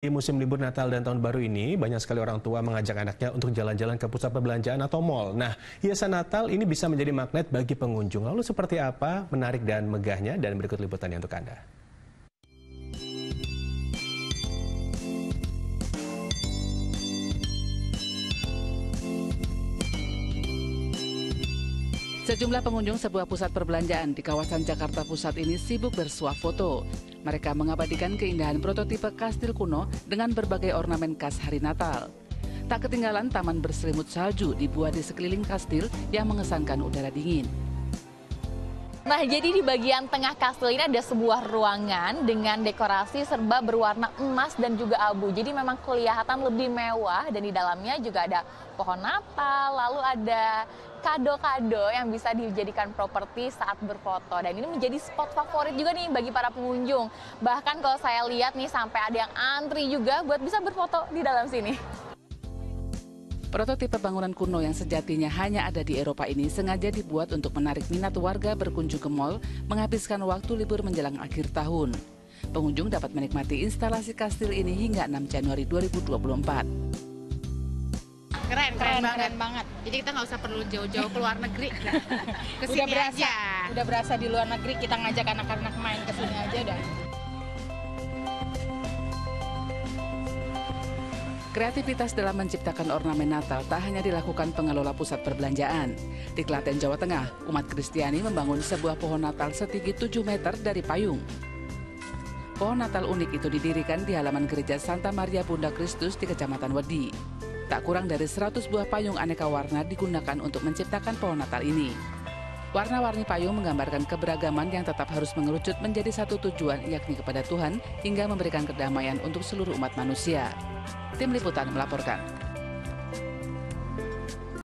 Di musim libur Natal dan Tahun Baru ini, banyak sekali orang tua mengajak anaknya untuk jalan-jalan ke pusat perbelanjaan atau mall. Nah, hiasan Natal ini bisa menjadi magnet bagi pengunjung. Lalu seperti apa menarik dan megahnya? Dan berikut liputannya untuk Anda. Sejumlah pengunjung sebuah pusat perbelanjaan di kawasan Jakarta Pusat ini sibuk bersuah foto. Mereka mengabadikan keindahan prototipe kastil kuno dengan berbagai ornamen khas hari Natal. Tak ketinggalan taman berselimut salju dibuat di sekeliling kastil yang mengesankan udara dingin. Nah, jadi di bagian tengah kastil ini ada sebuah ruangan dengan dekorasi serba berwarna emas dan juga abu. Jadi memang kelihatan lebih mewah dan di dalamnya juga ada pohon Natal, lalu ada kado-kado yang bisa dijadikan properti saat berfoto. Dan ini menjadi spot favorit juga nih bagi para pengunjung. Bahkan kalau saya lihat nih sampai ada yang antri juga buat bisa berfoto di dalam sini. Prototipe bangunan kuno yang sejatinya hanya ada di Eropa ini sengaja dibuat untuk menarik minat warga berkunjung ke mall menghabiskan waktu libur menjelang akhir tahun. Pengunjung dapat menikmati instalasi kastil ini hingga 6 Januari 2024. Keren, keren, keren banget. Jadi kita nggak usah perlu jauh-jauh ke luar negeri. Ke udah berasa, aja. udah berasa di luar negeri kita ngajak anak-anak main ke sini aja udah. Kreativitas dalam menciptakan ornamen Natal tak hanya dilakukan pengelola pusat perbelanjaan. Di Klaten, Jawa Tengah, umat Kristiani membangun sebuah pohon Natal setinggi 7 meter dari payung. Pohon Natal unik itu didirikan di halaman gereja Santa Maria Bunda Kristus di Kecamatan Wedi. Tak kurang dari 100 buah payung aneka warna digunakan untuk menciptakan pohon Natal ini. Warna-warni payung menggambarkan keberagaman yang tetap harus mengerucut menjadi satu tujuan yakni kepada Tuhan hingga memberikan kedamaian untuk seluruh umat manusia. Tim Liputan melaporkan.